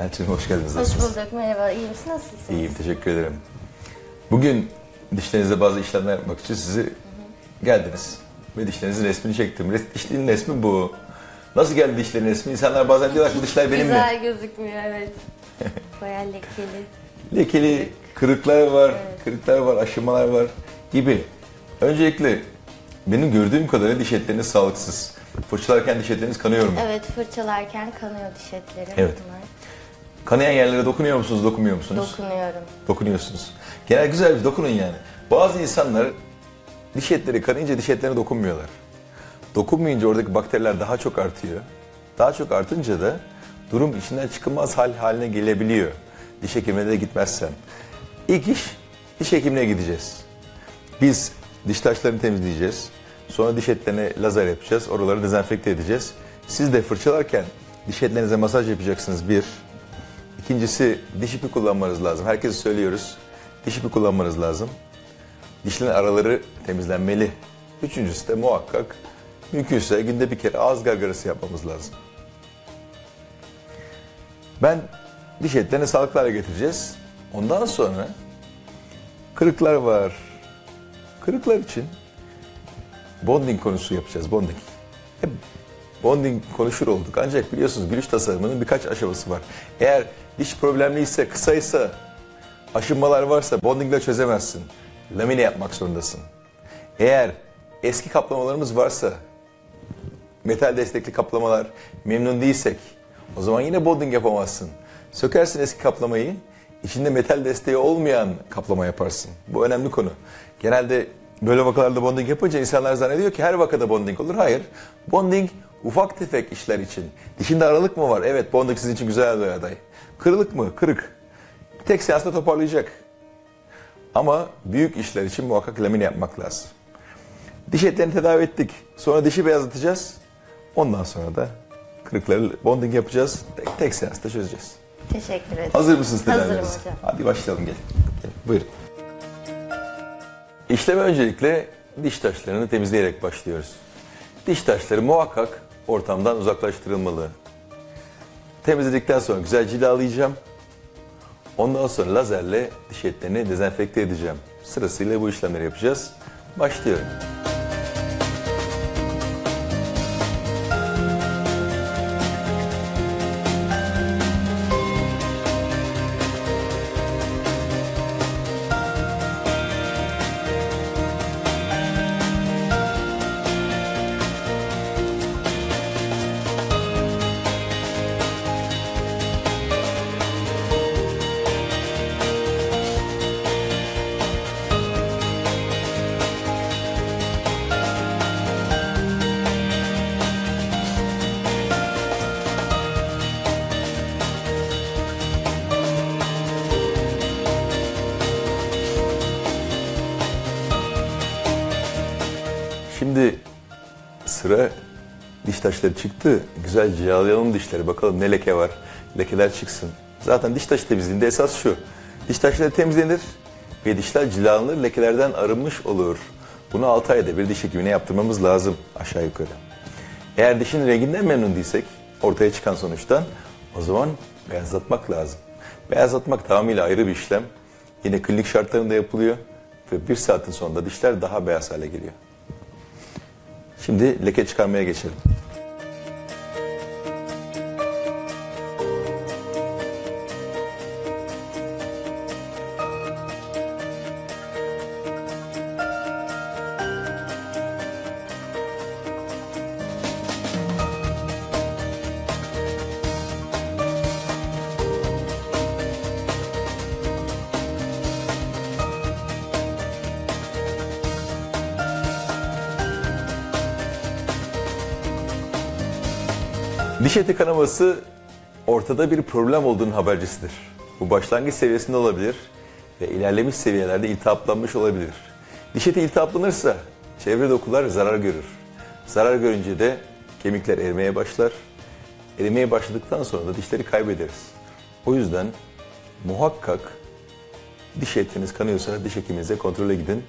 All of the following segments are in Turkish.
Elçin hoş geldiniz. Hoş Nasılsınız? bulduk. Merhaba. İyi misin? Nasılsın? İyiyim, teşekkür ederim. Bugün dişlerinizde bazı işlemler yapmak için sizi geldiniz. Ve dişlerinizin resmini çektim. Res, dişlerin resmi bu. Nasıl geldi dişlerin resmi? İnsanlar bazen diyorlar ki bu dişler benim mi? Güzel gözükmüyor evet. Bayağı lekeli. Lekeli, kırıklar var, Evet. kırıklar var, aşımalar var gibi. Öncelikle benim gördüğüm kadarıyla diş etleriniz sağlıksız. Fırçalarken diş etleriniz kanıyor mu? Evet fırçalarken kanıyor diş etlerim. Evet. Bunlar. Kanayan yerlere dokunuyor musunuz, dokunmuyor musunuz? Dokunuyorum. Dokunuyorsunuz. Genel güzel bir dokunun yani. Bazı insanlar diş etleri kanayınca diş etlerine dokunmuyorlar. Dokunmayınca oradaki bakteriler daha çok artıyor. Daha çok artınca da durum içinden çıkılmaz hal haline gelebiliyor. Diş hekimine de gitmezsen. İlk iş diş hekimine gideceğiz. Biz diş taşlarını temizleyeceğiz. Sonra diş etlerine lazer yapacağız. Oraları dezenfekte edeceğiz. Siz de fırçalarken diş etlerinize masaj yapacaksınız bir. İkincisi diş ipi kullanmanız lazım. Herkese söylüyoruz. Diş ipi kullanmanız lazım. Dişlerin araları temizlenmeli. Üçüncüsü de muhakkak mümkünse günde bir kere ağız gargarası yapmamız lazım. Ben diş etlerini sağlıklı getireceğiz. Ondan sonra kırıklar var. Kırıklar için bonding konusu yapacağız. Bonding. Hep bonding konuşur olduk. Ancak biliyorsunuz gülüş tasarımının birkaç aşaması var. Eğer diş problemliyse, kısaysa, aşınmalar varsa bondingle çözemezsin. Lamine yapmak zorundasın. Eğer eski kaplamalarımız varsa, metal destekli kaplamalar memnun değilsek o zaman yine bonding yapamazsın. Sökersin eski kaplamayı, içinde metal desteği olmayan kaplama yaparsın. Bu önemli konu. Genelde böyle vakalarda bonding yapınca insanlar zannediyor ki her vakada bonding olur. Hayır. Bonding ufak tefek işler için. Dişinde aralık mı var? Evet bonding sizin için güzel bir aday. Kırılık mı? Kırık. Tek seansta toparlayacak. Ama büyük işler için muhakkak lamine yapmak lazım. Diş etlerini tedavi ettik. Sonra dişi beyazlatacağız. Ondan sonra da kırıkları bonding yapacağız. Tek, tek seansta çözeceğiz. Teşekkür ederim. Hazır mısınız Hazırım tedavinize? hocam. Hadi başlayalım gelin. Gelin, Buyurun. İşleme öncelikle diş taşlarını temizleyerek başlıyoruz. Diş taşları muhakkak ortamdan uzaklaştırılmalı. Temizledikten sonra güzel cilalayacağım. Ondan sonra lazerle diş etlerini dezenfekte edeceğim. Sırasıyla bu işlemleri yapacağız. Başlıyorum. Sıra diş taşları çıktı. Güzel cilalayalım dişleri. Bakalım ne leke var. Lekeler çıksın. Zaten diş taşı temizliğinde esas şu. Diş taşları temizlenir ve dişler cilalanır, lekelerden arınmış olur. Bunu 6 ayda bir diş hekimine yaptırmamız lazım aşağı yukarı. Eğer dişin renginden memnun değilsek ortaya çıkan sonuçtan o zaman beyazlatmak lazım. Beyazlatmak tamamıyla ayrı bir işlem. Yine klinik şartlarında yapılıyor ve bir saatin sonunda dişler daha beyaz hale geliyor. Şimdi leke çıkarmaya geçelim. Diş eti kanaması ortada bir problem olduğunun habercisidir. Bu başlangıç seviyesinde olabilir ve ilerlemiş seviyelerde iltihaplanmış olabilir. Diş eti iltihaplanırsa çevre dokular zarar görür. Zarar görünce de kemikler erimeye başlar. Erimeye başladıktan sonra da dişleri kaybederiz. O yüzden muhakkak diş etiniz kanıyorsa diş hekiminize kontrole gidin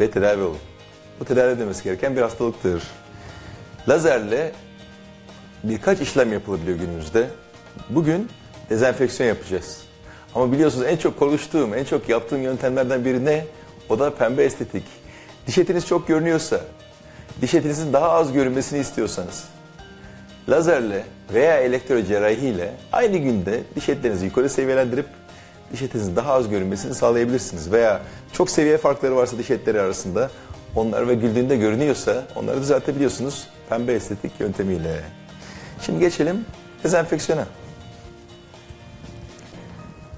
ve tedavi olun. Bu tedavi edilmesi gereken bir hastalıktır. Lazerle birkaç işlem yapılabiliyor günümüzde. Bugün dezenfeksiyon yapacağız. Ama biliyorsunuz en çok konuştuğum, en çok yaptığım yöntemlerden biri ne? O da pembe estetik. Diş etiniz çok görünüyorsa, diş etinizin daha az görünmesini istiyorsanız, lazerle veya elektro cerrahiyle aynı günde diş etlerinizi yukarı seviyelendirip diş etinizin daha az görünmesini sağlayabilirsiniz. Veya çok seviye farkları varsa diş etleri arasında onlar ve güldüğünde görünüyorsa onları düzeltebiliyorsunuz pembe estetik yöntemiyle. Şimdi geçelim dezenfeksiyona.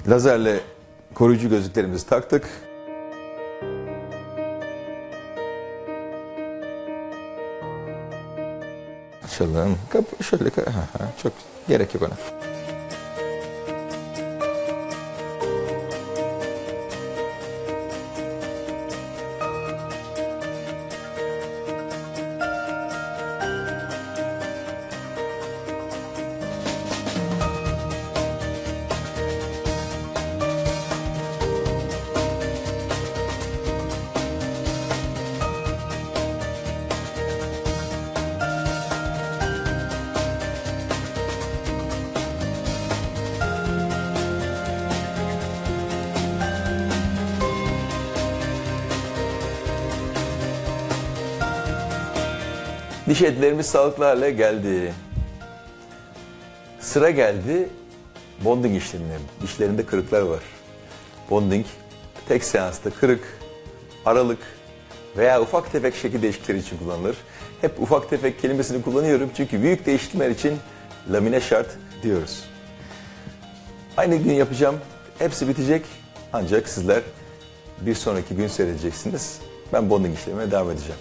Lazerle koruyucu gözlüklerimizi taktık. Açalım. Kap şöyle çok gerek yok ona. Diş etlerimiz sağlıklı hale geldi. Sıra geldi bonding işlemleri. Dişlerinde kırıklar var. Bonding tek seansta kırık, aralık veya ufak tefek şekil değişiklikleri için kullanılır. Hep ufak tefek kelimesini kullanıyorum çünkü büyük değişiklikler için lamine şart diyoruz. Aynı gün yapacağım. Hepsi bitecek. Ancak sizler bir sonraki gün seyredeceksiniz. Ben bonding işlemine devam edeceğim.